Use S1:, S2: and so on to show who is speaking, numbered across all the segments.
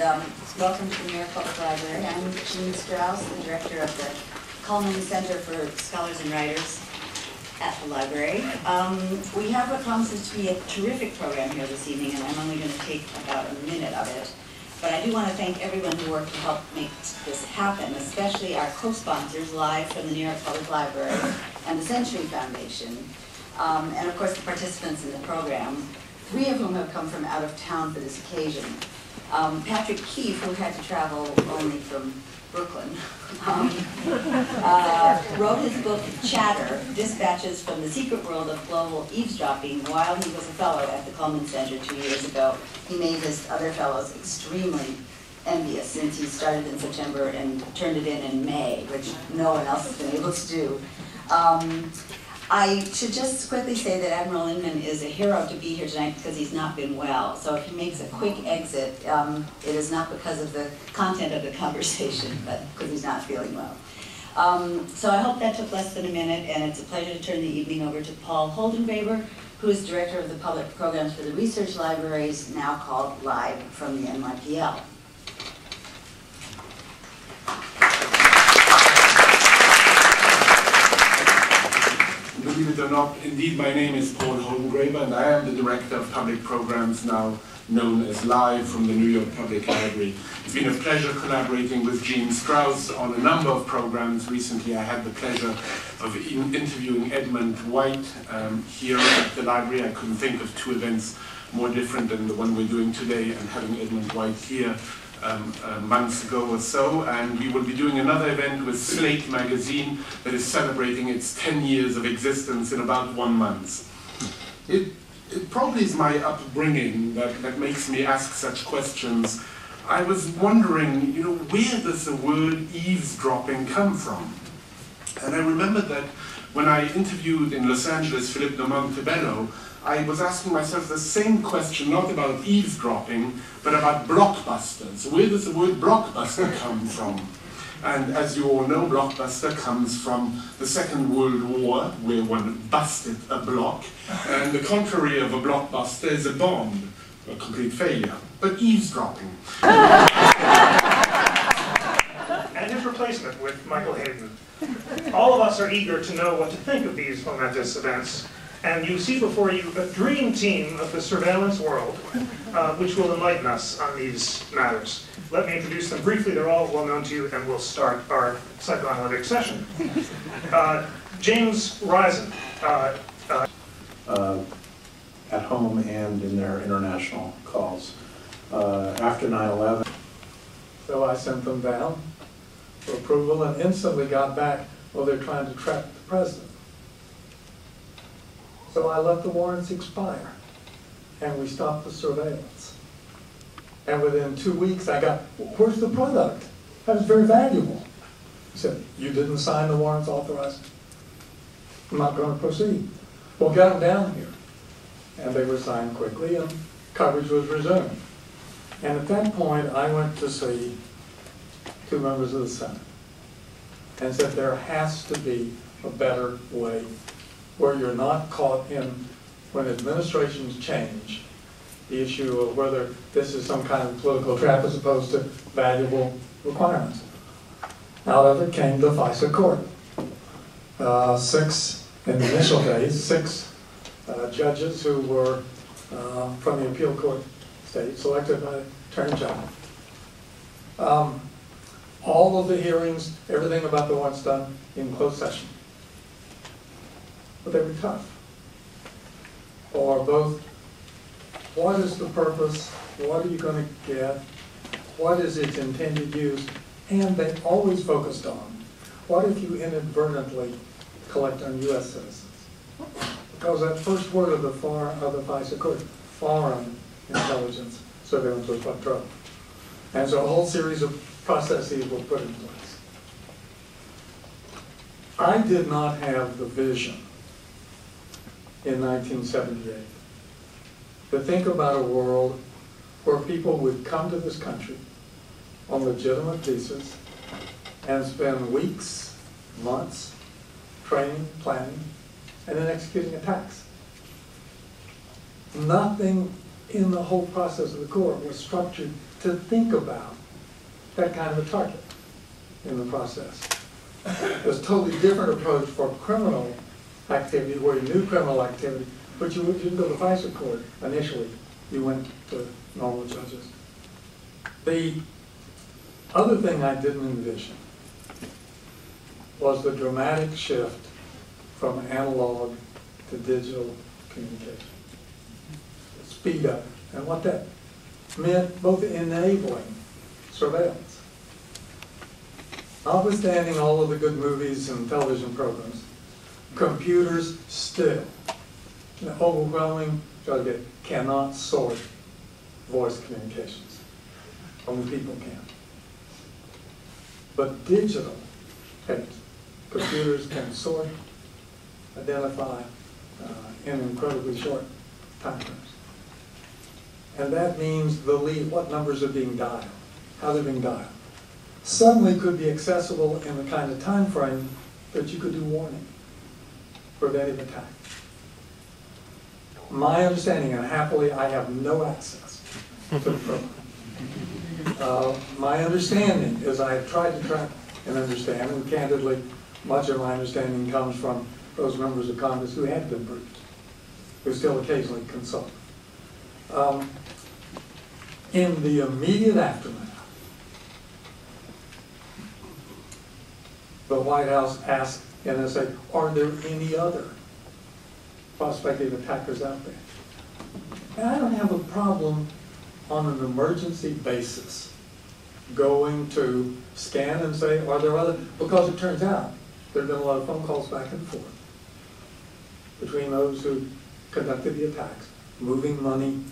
S1: and um, welcome to the New York Public Library. I'm Jean Strouse, the director of the Cullman Center for Scholars and Writers at the library. Um, We have what promises to be a terrific program here this evening, and I'm only going to take about a minute of it. But I do want to thank everyone who worked to help make this happen, especially our co-sponsors, live from the New York Public Library and the Century Foundation, um, and of course the participants in the program, three of whom have come from out of town for this occasion. Um, Patrick Keefe, who had to travel only from Brooklyn, um, uh, wrote his book Chatter, Dispatches from the Secret World of Global Eavesdropping while he was a fellow at the Cullman Center two years ago. He made his other fellows extremely envious since he started in September and turned it in in May, which no one else has been able to do. Um, I should just quickly say that Admiral Inman is a hero to be here tonight because he's not been well. So if he makes a quick exit, um, it is not because of the content of the conversation, but because he's not feeling well. Um, so I hope that took less than a minute, and it's a pleasure to turn the evening over to Paul Holdengraber, who is Director of the Public Programs for the Research Libraries, now called Live from the NYPL.
S2: Believe it or not, indeed my name is Paul Holdengraber and I am the Director of Public Programs now known as Live from the New York Public Library. It's been a pleasure collaborating with Jean Strouse on a number of programs. Recently I had the pleasure of in interviewing Edmund White um, here at the library. I couldn't think of two events more different than the one we're doing today and having Edmund White here um, uh, months ago or so, and we will be doing another event with Slate magazine that is celebrating its 10 years of existence in about one month. It, it probably is my upbringing that, that makes me ask such questions. I was wondering, you know, where does the word eavesdropping come from? And I remember that when I interviewed in Los Angeles Philip de Montebello, I was asking myself the same question, not about eavesdropping, but about blockbusters. Where does the word blockbuster come from? And as you all know, blockbuster comes from the Second World War, where one busted a block. And the contrary of a blockbuster is a bomb, a complete failure. But eavesdropping.
S3: and his replacement with Michael Hayden. All of us are eager to know what to think of these momentous events, and you see before you a dream team of the surveillance world, uh, which will enlighten us on these matters. Let me introduce them briefly. They're all well known to you, and we'll start our psychoanalytic session. Uh, James Risen, uh,
S4: uh, at home and in their international calls. Uh, after 9/11,
S5: So I sent them down for approval and instantly got back, well, they're trying to trap the president. So I let the warrants expire and we stopped the surveillance. And within two weeks, I got, where's the product? That was very valuable. He said, you didn't sign the warrants authorized. I'm not going to proceed. Well, get them down here. And they were signed quickly and coverage was resumed. And at that point, I went to see two members of the Senate and said there has to be a better way where you're not caught in, when administrations change, the issue of whether this is some kind of political trap as opposed to valuable requirements. Out of it came the FISA court. Uh, six, in the initial days, six uh, judges who were uh, from the appeal court state, selected by Attorney General. Um, all of the hearings, everything about the warrants done in closed session. But they were tough. Or both, what is the purpose? What are you going to get? What is its intended use? And they always focused on, what if you inadvertently collect on U.S. citizens? Because that first word of the foreign, of the FISA court, foreign intelligence surveillance was what drove. And so a whole series of processes were put in place. I did not have the vision in 1978 to think about a world where people would come to this country on legitimate visas and spend weeks, months, training, planning, and then executing attacks. Nothing in the whole process of the court was structured to think about that kind of a target in the process. There's a totally different approach for criminal activity, where you knew criminal activity, but you didn't go to FISA court initially. You went to normal judges. The other thing I didn't envision was the dramatic shift from analog to digital communication. Speed up, and what that meant, both enabling surveillance. Notwithstanding all of the good movies and television programs, computers still, in overwhelming, get cannot sort voice communications. Only people can. But digital, can- computers can sort, identify uh, in incredibly short time frames. And that means the lead, what numbers are being dialed, how they're being dialed. Suddenly could be accessible in the kind of time frame that you could do warning, preventive attack. My understanding, and happily, I have no access to the program. Uh, My understanding is I have tried to track and understand, and candidly, much of my understanding comes from those members of Congress who have been briefed, who still occasionally consult. Um, In the immediate aftermath, the White House asked NSA, are there any other prospective attackers out there? And I don't have a problem on an emergency basis going to scan and say, are there other, because it turns out there have been a lot of phone calls back and forth between those who conducted the attacks, moving money,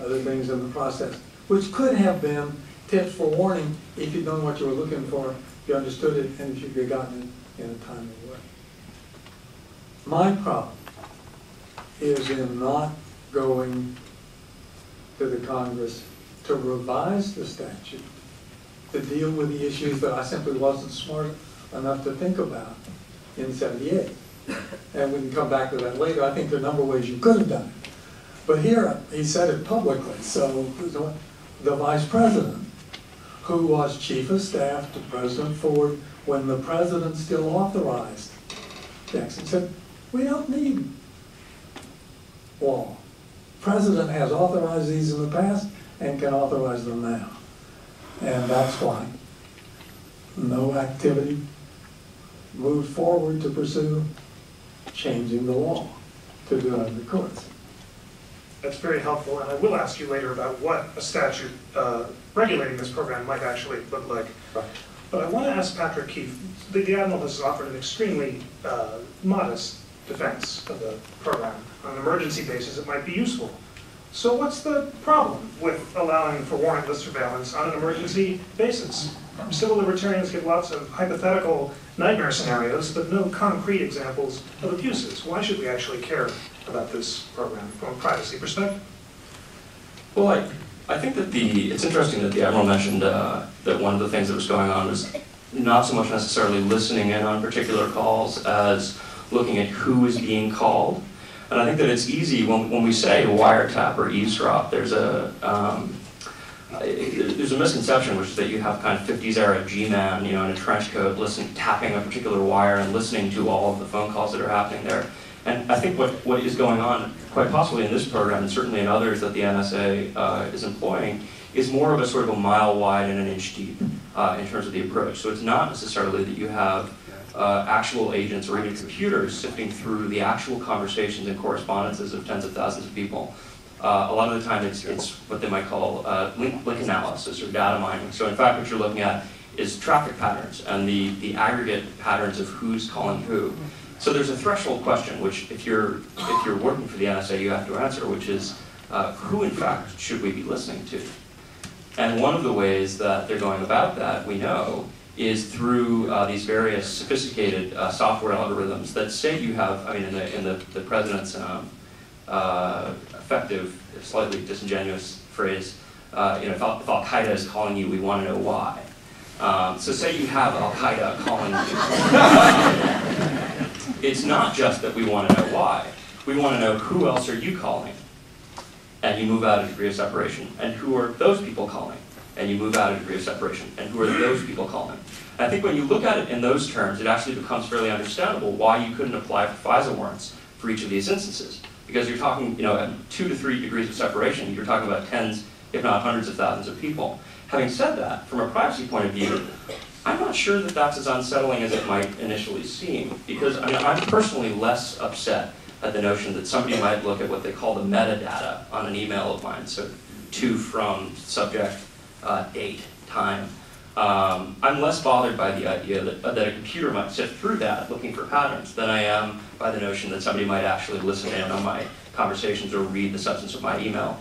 S5: other things in the process, which could have been tips for warning if you'd known what you were looking for, if you understood it, and if you could gotten it in a timely way. My problem is in not going to the Congress to revise the statute to deal with the issues that I simply wasn't smart enough to think about in seventy-eight. And we can come back to that later. I think there are a number of ways you could have done it. But here, he said it publicly, so the vice president, who was chief of staff to President Ford when the president still authorized Jackson, said, we don't need law. President has authorized these in the past and can authorize them now. And that's why no activity moved forward to pursue changing the law to do it under the courts.
S3: That's very helpful, and I will ask you later about what a statute uh, regulating this program might actually look like.
S5: Right.
S3: But I want to ask Patrick Keefe, the the Admiral has offered an extremely uh, modest defense of the program. On an emergency basis, it might be useful. So what's the problem with allowing for warrantless surveillance on an emergency basis? Civil libertarians give lots of hypothetical nightmare scenarios, but no concrete examples of abuses. Why should we actually care about this program from a privacy perspective?
S6: Well, I, I think that the, it's interesting that the Admiral mentioned uh, that one of the things that was going on was not so much necessarily listening in on particular calls as looking at who is being called. And I think that it's easy when, when we say wiretap or eavesdrop, there's a, um, there's a misconception, which is that you have kind of 50s era G-man, you know, in a trench coat, listen, tapping a particular wire and listening to all of the phone calls that are happening there. And I think what, what is going on, quite possibly in this program, and certainly in others that the NSA uh, is employing, is more of a sort of a mile wide and an inch deep uh, in terms of the approach. So it's not necessarily that you have uh, actual agents or even computers sifting through the actual conversations and correspondences of tens of thousands of people. Uh, a lot of the time it's, it's what they might call uh, link, link analysis or data mining. So in fact what you're looking at is traffic patterns and the, the aggregate patterns of who's calling who. So there's a threshold question, which if you're, if you're working for the NSA, you have to answer, which is uh, who in fact should we be listening to? And one of the ways that they're going about that, we know, is through uh, these various sophisticated uh, software algorithms that say you have, I mean, in the, in the, the president's um, uh, effective, slightly disingenuous phrase, uh, you know, if Al- if Al-Qaeda is calling you, we want to know why. Um, so say you have Al-Qaeda calling you. it's not just that we want to know why. We want to know who else are you calling? And you move out a degree of separation. And who are those people calling? and you move out a degree of separation. And who are those people calling? I think when you look at it in those terms, it actually becomes fairly understandable why you couldn't apply for FISA warrants for each of these instances. Because you're talking, you know, at two to three degrees of separation, you're talking about tens, if not hundreds of thousands of people. Having said that, from a privacy point of view, I'm not sure that that's as unsettling as it might initially seem, because I mean, I'm personally less upset at the notion that somebody might look at what they call the metadata on an email of mine, so to, from, subject, uh, date, time. Um, I'm less bothered by the idea that, that a computer might sift through that looking for patterns than I am by the notion that somebody might actually listen in on my conversations or read the substance of my email.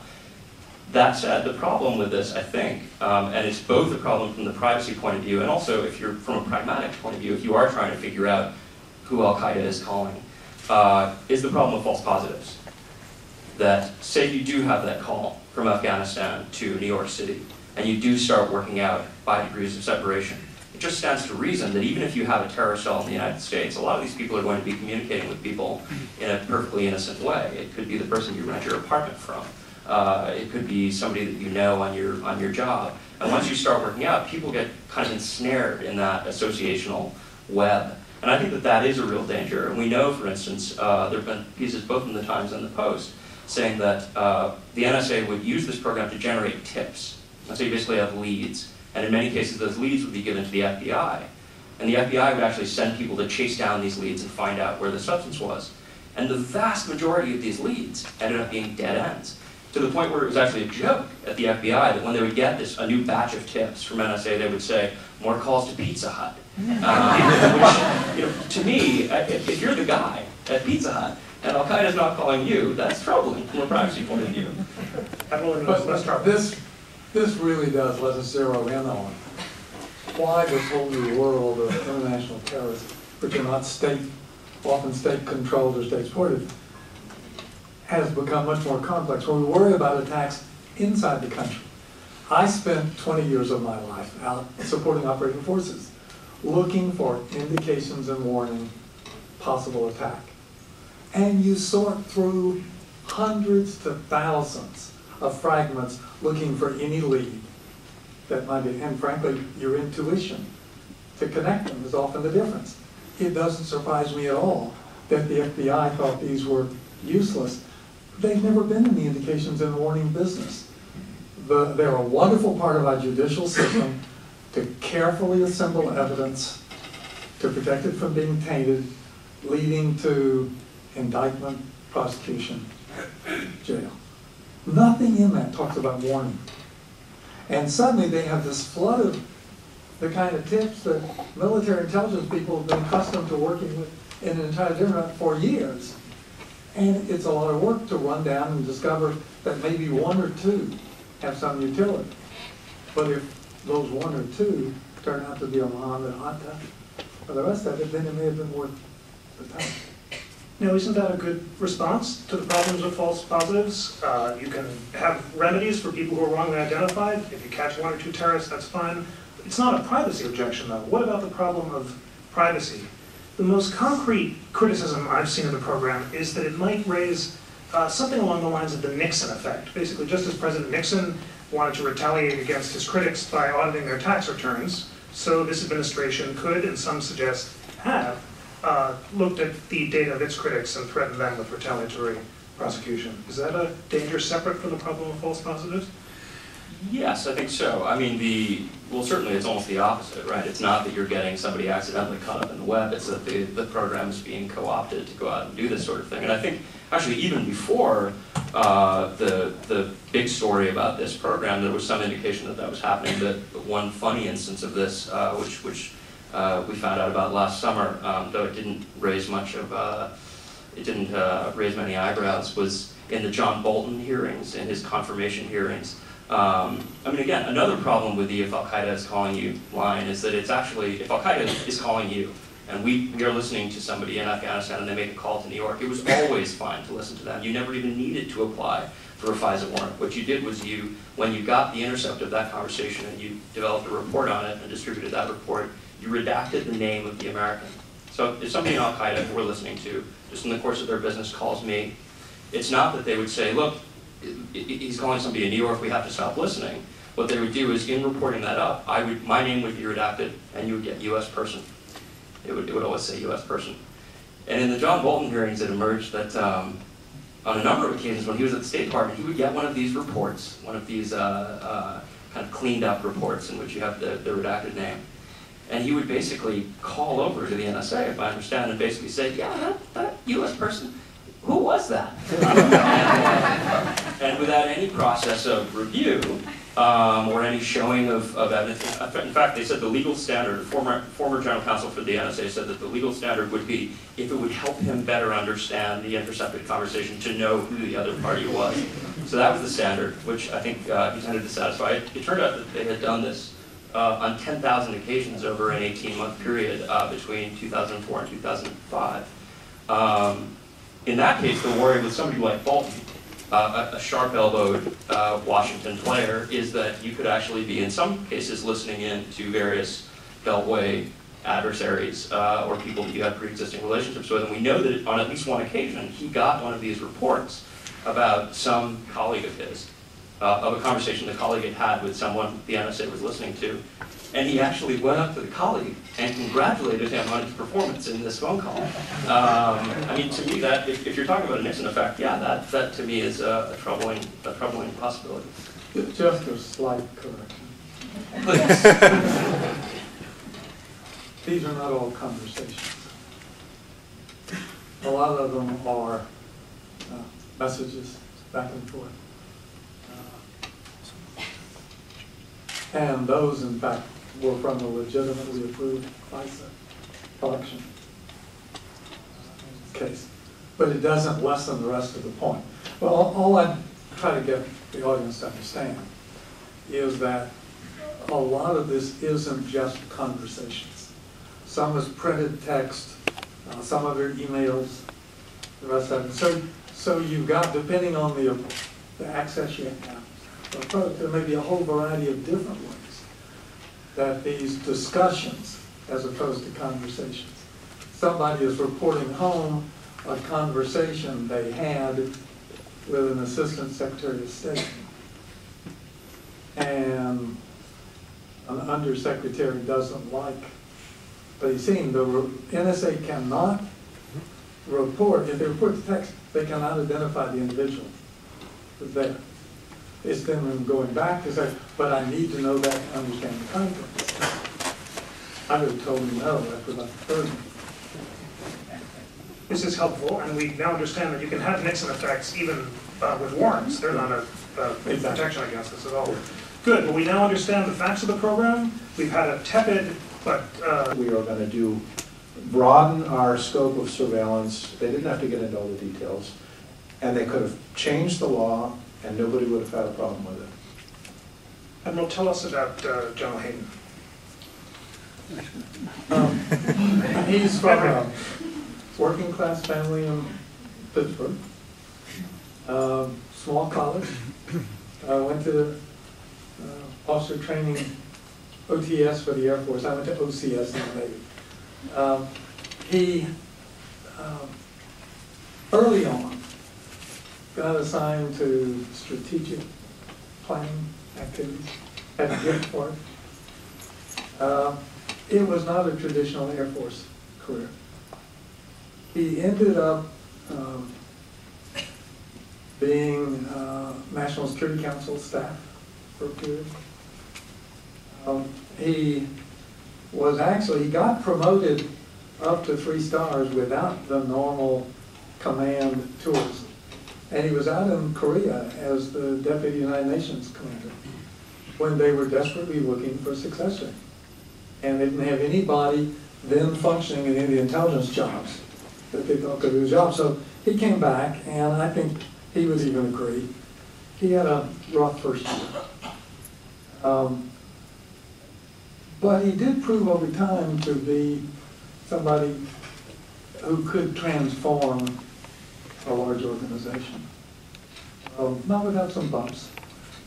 S6: That said, the problem with this, I think, um, and it's both a problem from the privacy point of view, and also if you're from a pragmatic point of view, if you are trying to figure out who Al Qaeda is calling, uh, is the problem of false positives. That say you do have that call from Afghanistan to New York City, and you do start working out by degrees of separation, it just stands to reason that even if you have a terror cell in the United States, a lot of these people are going to be communicating with people in a perfectly innocent way. It could be the person you rent your apartment from. Uh, it could be somebody that you know on your on your job. And once you start working out, people get kind of ensnared in that associational web. And I think that that is a real danger. And we know, for instance, uh, there have been pieces both in the Times and the Post saying that uh, the NSA would use this program to generate tips. And so you basically have leads. And in many cases, those leads would be given to the FBI. And the FBI would actually send people to chase down these leads and find out where the substance was. And the vast majority of these leads ended up being dead ends to the point where it was actually a joke at the FBI that when they would get this a new batch of tips from NSA, they would say more calls to Pizza Hut. Uh, which, you know, to me, uh, if, if you're the guy at Pizza Hut and Al Qaeda's not calling you, that's troubling from a privacy point of view.
S3: Admiral, and
S5: But
S3: let's start.
S5: this, this really does let us zero in on why this whole new world of international terrorism, which are not state, often state-controlled or state-supported, has become much more complex. When we worry about attacks inside the country, I spent 20 years of my life out supporting operating forces, looking for indications and warning possible attack. And you sort through hundreds to thousands of fragments looking for any lead that might be, and frankly, your intuition to connect them is often the difference. It doesn't surprise me at all that the FBI thought these were useless. They've never been in the indications and warning business. The, they're a wonderful part of our judicial system to carefully assemble evidence, to protect it from being tainted, leading to indictment, prosecution, jail. Nothing in that talks about warning. And suddenly they have this flood of the kind of tips that military intelligence people have been accustomed to working with in an entirely different for years. And it's a lot of work to run down and discover that maybe one or two have some utility. But if those one or two turn out to be a Muhammad Atta, or the rest of it, then it may have been worth the time.
S3: Now, isn't that a good response to the problems of false positives? Uh, You can have remedies for people who are wrongly identified. If you catch one or two terrorists, that's fine. It's not a privacy objection, though. What about the problem of privacy? The most concrete criticism I've seen of the program is that it might raise uh, something along the lines of the Nixon effect. Basically, just as President Nixon wanted to retaliate against his critics by auditing their tax returns, so this administration could, and some suggest have, uh, looked at the data of its critics and threatened them with retaliatory prosecution. Is that a danger separate from the problem of false positives?
S6: Yes, I think so. I mean, the, well, certainly it's almost the opposite, right? It's not that you're getting somebody accidentally caught up in the web, it's that the, the program is being co-opted to go out and do this sort of thing. And I think, actually, even before uh, the, the big story about this program, there was some indication that that was happening. but one funny instance of this, uh, which, which uh, we found out about last summer, um, though it didn't raise much of, uh, it didn't uh, raise many eyebrows, was in the John Bolton hearings, in his confirmation hearings. Um, I mean, again, another problem with the if Al Qaeda is calling you line is that it's actually, if Al Qaeda is calling you, and we, we are listening to somebody in Afghanistan and they make a call to New York, it was always fine to listen to them. You never even needed to apply for a FISA warrant. What you did was you, when you got the intercept of that conversation and you developed a report on it and distributed that report, you redacted the name of the American. So if somebody in Al Qaeda who we're listening to, just in the course of their business calls me, it's not that they would say, look, he's calling somebody in New York, we have to stop listening. what they would do is in reporting that up, I would, my name would be redacted and you would get US person. It would, it would always say US person. And in the John Bolton hearings, it emerged that um, on a number of occasions when he was at the State Department, he would get one of these reports, one of these uh, uh, kind of cleaned up reports in which you have the, the redacted name. And he would basically call over to the NSA, if I understand, and basically say, yeah, that, that US person, who was that? and, without any process of review um, or any showing of, of evidence, in fact, they said the legal standard, former, former general counsel for the NSA said that the legal standard would be if it would help him better understand the intercepted conversation to know who the other party was. So that was the standard, which I think uh, he tended to satisfy. It, it turned out that they had done this uh, on 10,000 occasions over an 18-month period uh, between 2004 and 2005. Um, in that case, the worry with somebody like Bolton, uh, a, a sharp-elbowed uh, Washington player, is that you could actually be, in some cases, listening in to various Beltway adversaries uh, or people that you had pre-existing relationships with. And we know that on at least one occasion, he got one of these reports about some colleague of his, uh, of a conversation the colleague had had with someone the NSA was listening to. And he actually went up to the colleague and congratulated him on his performance in this phone call. Um, I mean, to me, that if, if you're talking about an Nixon effect, yeah, that, that to me is a, a troubling, a troubling possibility.
S5: Just a slight correction. These are not all conversations. A lot of them are uh, messages back and forth. And those, in fact, were from a legitimately approved FISA collection case. But it doesn't lessen the rest of the point. Well, all- all I try to get the audience to understand is that a lot of this isn't just conversations. Some is printed text, uh, some of it emails, the rest of it. So, so you've got, depending on the, the access you have, approach, there may be a whole variety of different ways that these discussions, as opposed to conversations. Somebody is reporting home a conversation they had with an assistant secretary of state. And an undersecretary doesn't like, but he's seen, the NSA cannot report, if they report the text, they cannot identify the individual there. It's then them going back to say, but I need to know that to understand the context. I would have told him no after about the third.
S3: This is helpful, and we now understand that you can have Nixon effects even uh, with warrants. They're not a a protection against this at all. Good, but we now understand the facts of the program. We've had a tepid, but uh,
S4: We are going to do, broaden our scope of surveillance. They didn't have to get into all the details. And they could have changed the law and nobody would have had a problem with it.
S3: Admiral, tell us about uh, General Hayden.
S5: Um, He's from a working class family in Pittsburgh. Um, Small college. I went to uh, officer training, OTS for the Air Force. I went to OCS in the Navy. Um, He, um, early on, got assigned to strategic planning activities, at a gift for it. Uh, It was not a traditional Air Force career. He ended up um, being uh, National Security Council staff for a period. Um, He was actually, he got promoted up to three stars without the normal command tools. And he was out in Korea as the Deputy United Nations Commander when they were desperately looking for a successor. And they didn't have anybody then functioning in any of the intelligence jobs that they thought could do the job. So he came back, and I think he would even agree, he had a rough first year. Um, But he did prove over time to be somebody who could transform a large organization. Um, Not without some bumps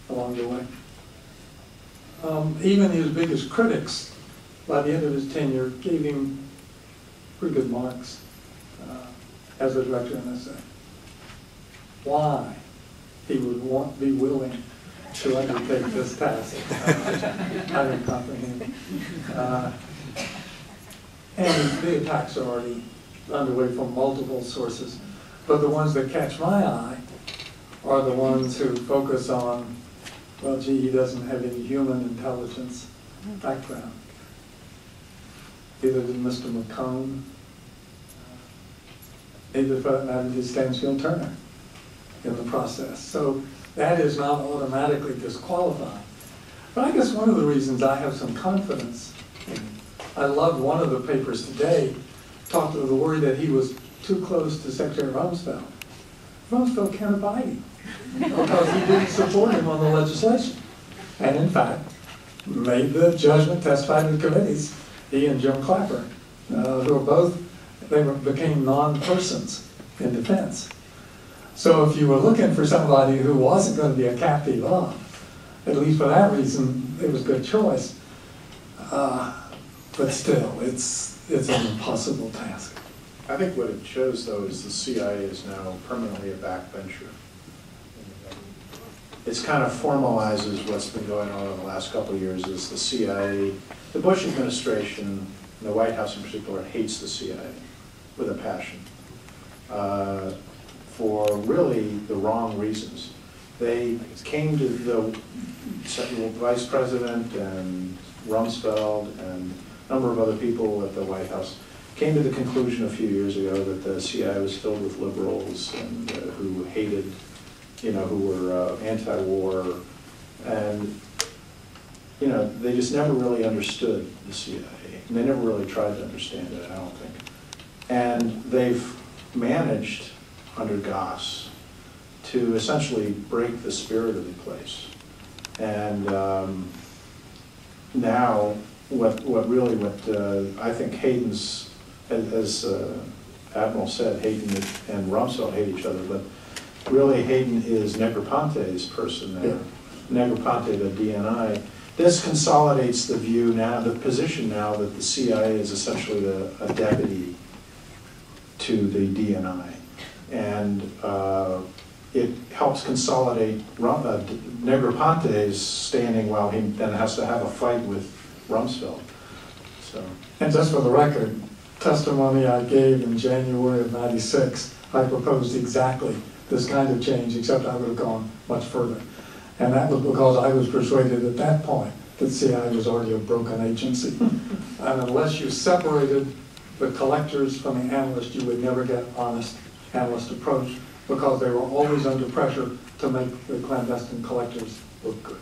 S5: along the way. Um, Even his biggest critics, by the end of his tenure, gave him pretty good marks uh, as a director of NSA. Why he would want, be willing to undertake this task. I don't comprehend. Uh, And the attacks are already underway from multiple sources, but the ones that catch my eye are the ones who focus on, well, gee, he doesn't have any human intelligence background. Either did Mr. McCone, uh, either for that matter did Stansfield Turner in the process. So that is not automatically disqualified. But I guess one of the reasons I have some confidence, I loved one of the papers today, talked of the worry that he was too close to Secretary Rumsfeld. Rumsfeld can't abide him because he didn't support him on the legislation. And in fact, made the judgment, testified in the committees, he and Jim Clapper, uh, who are both, they were, became non-persons in defense. So if you were looking for somebody who wasn't going to be a captive of, at least for that reason, it was a good choice. Uh, But still, it's, it's an impossible task.
S4: I think what it shows, though, is the CIA is now permanently a backbencher. It's kind of formalizes what's been going on in the last couple of years, is the CIA, the Bush administration, and the White House in particular, hates the CIA with a passion, uh, for really the wrong reasons. They came to the Vice President and Rumsfeld and a number of other people at the White House came to the conclusion a few years ago that the CIA was filled with liberals and uh, who hated, you know, who were uh, anti-war. And, you know, they just never really understood the CIA. And they never really tried to understand it, I don't think. And they've managed, under Goss, to essentially break the spirit of the place. And um, now, what, what really, what uh, I think Hayden's, as- as uh, Admiral said, Hayden and Rumsfeld hate each other, but really Hayden is Negroponte's person there. Negroponte, the DNI. This consolidates the view now, the position now that the CIA is essentially the, a deputy to the DNI. And uh, it helps consolidate Rum- uh, Negroponte's standing while he then has to have a fight with Rumsfeld. So,
S5: And just for the record, testimony I gave in January of ninety-six, I proposed exactly this kind of change, except I would have gone much further. And that was because I was persuaded at that point that CIA was already a broken agency. And unless you separated the collectors from the analysts, you would never get honest analyst approach, because they were always under pressure to make the clandestine collectors look good.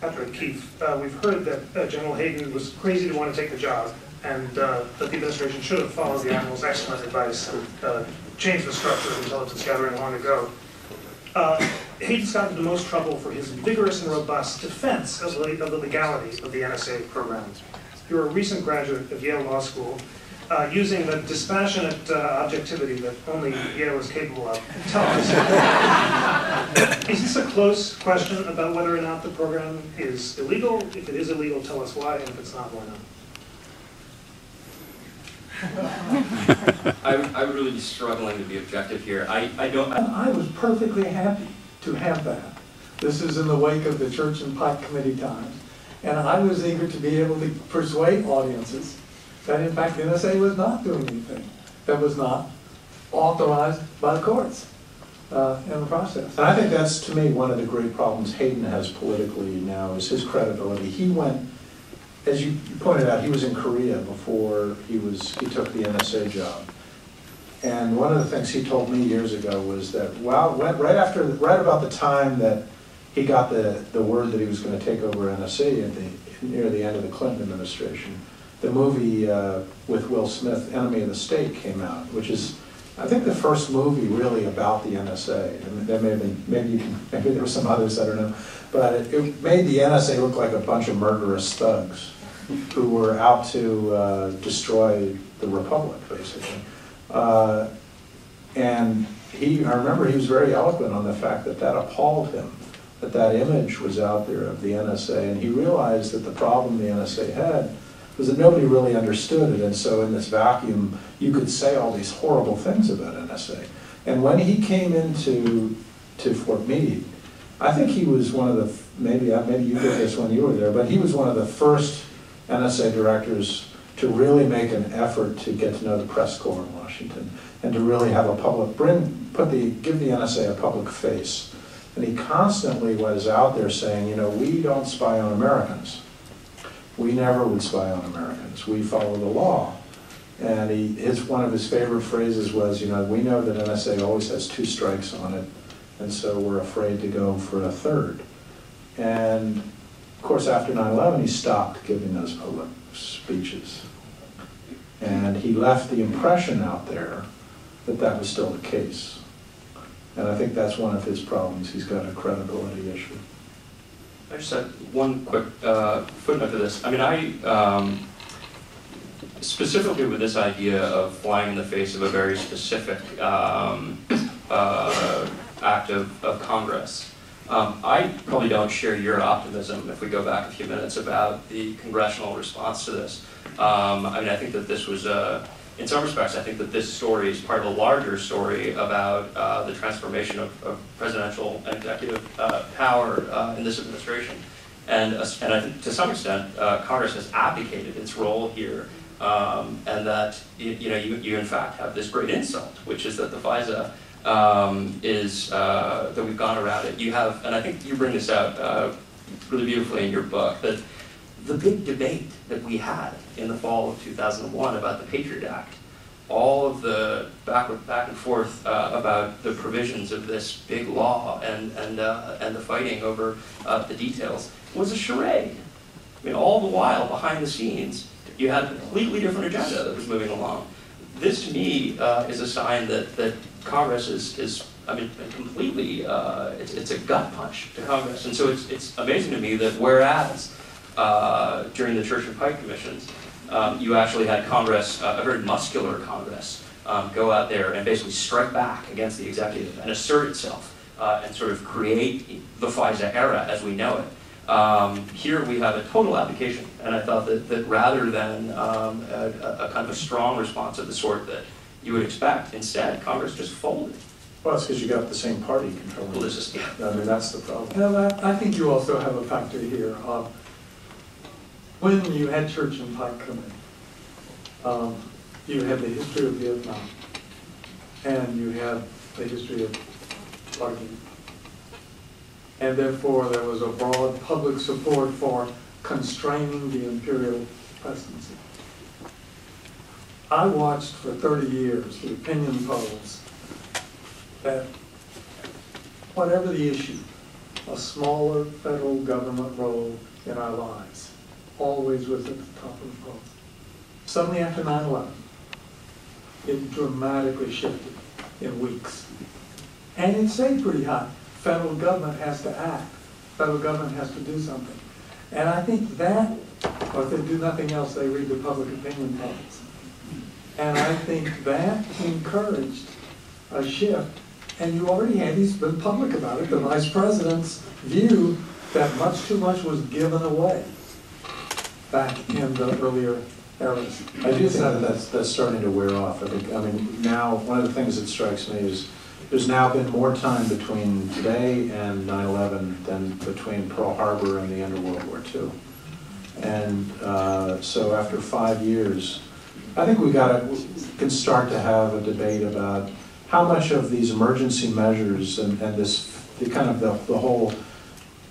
S3: Patrick Keefe, uh, we've heard that uh, General Hayden was crazy to want to take the job, and uh, that the administration should have followed the Admiral's excellent advice and uh, changed the structure of intelligence gathering long ago. Uh, Hayden's gotten into most trouble for his vigorous and robust defense of the of the legality of the NSA program. You're a recent graduate of Yale Law School, uh, using the dispassionate uh, objectivity that only Yale is capable of. Tell us, is this a close question about whether or not the program is illegal? If it is illegal, tell us why, and if it's not, why not?
S6: I, would- I would really struggling to be objective here. I, I don't,
S5: And I was perfectly happy to have that. This is in the wake of the Church and Pike Committee times. And I was eager to be able to persuade audiences that in fact NSA was not doing anything that was not authorized by the courts uh, in the process.
S4: And I think that's, to me, one of the great problems Hayden has politically now, is his credibility. He went, as you pointed out, he was in Korea before he was, he took the NSA job. And one of the things he told me years ago was that, well, right after, right about the time that he got the, the word that he was gonna take over NSA at the, near the end of the Clinton administration, the movie uh, with Will Smith, Enemy of the State, came out, which is, I think, the first movie really about the NSA. And there may been, maybe maybe there were some others, I don't know. But it, it made the NSA look like a bunch of murderous thugs who were out to uh, destroy the Republic, basically. Uh, And he, I remember he was very eloquent on the fact that that appalled him, that that image was out there of the NSA. And he realized that the problem the NSA had was that nobody really understood it. And so in this vacuum, you could say all these horrible things about NSA. And when he came into to Fort Meade, I think he was one of the, maybe, uh, maybe you did this when you were there, but he was one of the first NSA directors to really make an effort to get to know the press corps in Washington and to really have a public, bring, put the, give the NSA a public face. And he constantly was out there saying, you know, we don't spy on Americans. We never would spy on Americans. We follow the law. And he, his, one of his favorite phrases was, you know, we know that NSA always has two strikes on it, and so we're afraid to go for a third. And of course, after 9/11, he stopped giving those public speeches. And he left the impression out there that that was still the case. And I think that's one of his problems. He's got a credibility issue.
S6: I just had one quick uh, footnote to this. I mean, I, um, specifically with this idea of flying in the face of a very specific um, uh, act of, of Congress, um, I probably don't share your optimism, if we go back a few minutes, about the congressional response to this. Um, I mean, I think that this was a, in some respects, I think that this story is part of a larger story about uh, the transformation of, of presidential and executive uh, power uh, in this administration. And, uh, and I think to some extent, uh, Congress has abdicated its role here, um, and that you, you know you, you in fact have this great insult, which is that the FISA um, is uh, that we've gone around it. You have, and I think you bring this out really beautifully in your book that the big debate that we had in the fall of 2001 about the Patriot Act, all of the back, back and forth uh, about the provisions of this big law and, and, uh, and the fighting over uh, the details was a charade. I mean, all the while, behind the scenes, you had a completely different agenda that was moving along. This, to me, uh, is a sign that, that Congress is, is I mean, completely, uh, it's, it's a gut punch to Congress. And so it's, it's amazing to me that whereas uh, during the Church and Pike commissions, um, you actually had Congress, uh, a very muscular Congress, um, go out there and basically strike back against the executive and assert itself uh, and sort of create the FISA era as we know it. Um, here we have a total abdication, and I thought that, that rather than um, a, a, a kind of a strong response of the sort that you would expect, instead Congress just folded.
S4: Well, it's because you got the same party controlling.
S6: Well, this is, yeah.
S4: I mean, that's the problem.
S5: And I, I think you also have a factor here of when you had Church and Pike come in, um, you had the history of Vietnam, and you had the history of Larkin. And therefore, there was a broad public support for constraining the imperial presidency. I watched for 30 years the opinion polls that whatever the issue, a smaller federal government role in our lives always was at the top of the polls. Suddenly after 9/11, it dramatically shifted in weeks. And it stayed pretty high. Federal government has to act. Federal government has to do something. And I think that, or if they do nothing else, they read the public opinion polls. And I think that encouraged a shift. And you already had, he's been public about it, the vice president's view that much too much was given away back in the earlier eras.
S4: I do think that that's, that's starting to wear off. I think, I mean, now, one of the things that strikes me is there's now been more time between today and 9/11 than between Pearl Harbor and the end of World War II. And uh, so after five years, I think we got to, can start to have a debate about how much of these emergency measures and, and this, the kind of the, the whole,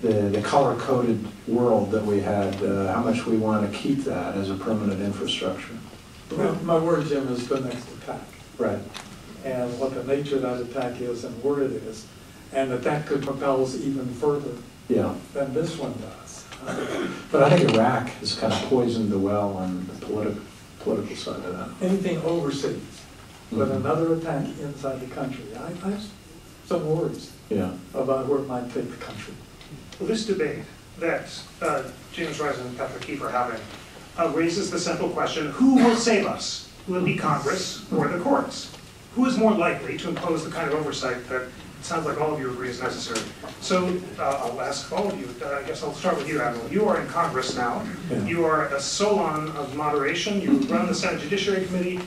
S4: the, the color-coded world that we had, uh, how much we want to keep that as a permanent infrastructure.
S5: My my word, Jim, is the next attack.
S4: Right.
S5: and what the nature of that attack is and where it is, and that that could propel us even further
S4: Yeah.
S5: than this one does. Uh,
S4: But I think Iraq has kind of poisoned the well on the political, political side of that.
S5: Anything overseas, but
S4: Mhm.
S5: another attack inside the country, I I have some worries
S4: Yeah.
S5: about where it might take the country.
S3: Well, This debate that uh, James Risen and Patrick Keefe are having uh, raises the central question, who will save us? Will it be Congress or the courts? Who is more likely to impose the kind of oversight that it sounds like all of you agree is necessary? So uh, I'll ask all of you, uh, I guess I'll start with you, Admiral. You are in Congress now.
S4: Yeah.
S3: You are a Solon of moderation. You run the Senate Judiciary Committee.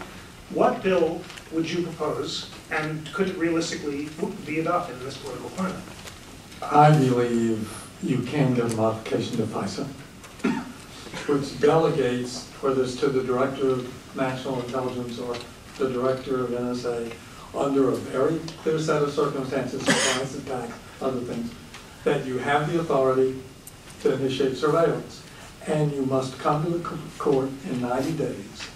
S3: What bill would you propose, and could it realistically be adopted in this political climate?
S5: I believe you can get a modification to FISA, which delegates, whether it's to the Director of National Intelligence or the Director of NSA, under a very clear set of circumstances, supplies, attacks, other things, that you have the authority to initiate surveillance. And you must come to the court in 90 days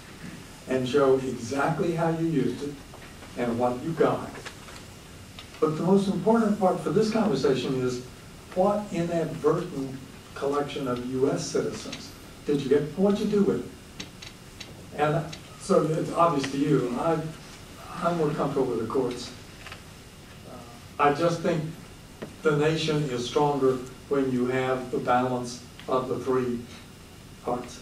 S5: and show exactly how you used it and what you got. But the most important part for this conversation is what inadvertent collection of US citizens did you get, what'd you do with it? And so it's obvious to you, I, I'm more comfortable with the courts. Uh, I just think the nation is stronger when you have the balance of the three parts.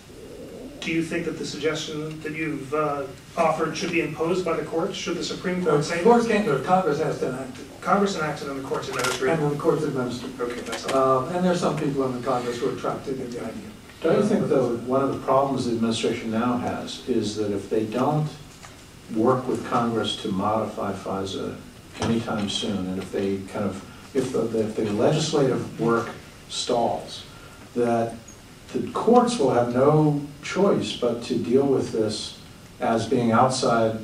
S3: Do you think that the suggestion that you've uh, offered should be imposed by the courts? Should the Supreme Court
S5: The
S3: say?
S5: courts can't do it, Congress has to enact it,
S3: Congress enacts it and the courts administer
S5: and
S3: it.
S5: then the courts administer it.
S3: Okay, that's all.
S5: Uh, And there's some people in the Congress who are attracted to the idea.
S4: Don't you think, though, one of the problems the administration now has is that if they don't work with Congress to modify FISA anytime soon, and if they kind of, if the, if the legislative work stalls, that the courts will have no choice but to deal with this as being outside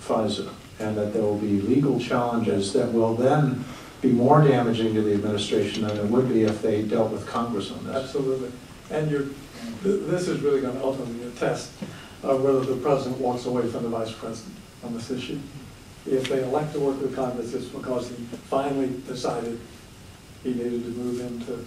S4: FISA, and that there will be legal challenges that will then be more damaging to the administration than it would be if they dealt with Congress on this.
S5: Absolutely. And you're, th- this is really going to ultimately test of whether the president walks away from the vice president on this issue. If they elect to work with Congress, it's because he finally decided he needed to move into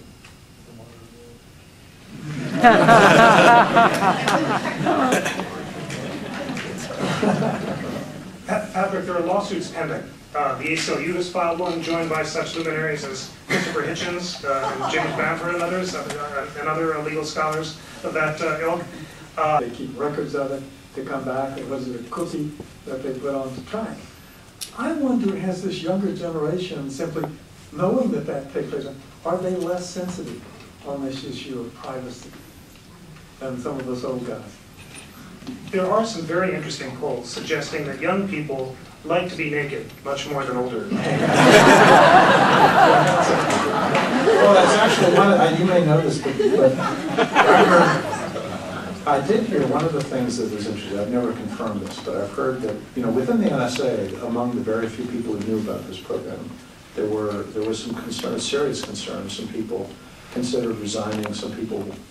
S3: Patrick, there are lawsuits pending. Uh, The ACLU has filed one, joined by such luminaries as Christopher Hitchens uh, and James Bamford and others, uh, and other uh, legal scholars of that uh, ilk. Uh,
S5: They keep records of it to come back, it wasn't a cookie that they put on the track. I wonder, has this younger generation simply, knowing that that takes place, are they less sensitive on this issue of privacy than some of us old guys?
S3: There are some very interesting polls suggesting that young people like to be naked much more than older.
S4: Well, that's actually one, of- you may know this, but but I I did hear one of the things that was interesting, I've never confirmed this, but I've heard that, you know, within the NSA, among the very few people who knew about this program, there were, there was some concern, serious concern, some people considered resigning, some people